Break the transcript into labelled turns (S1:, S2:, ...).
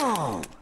S1: Oh!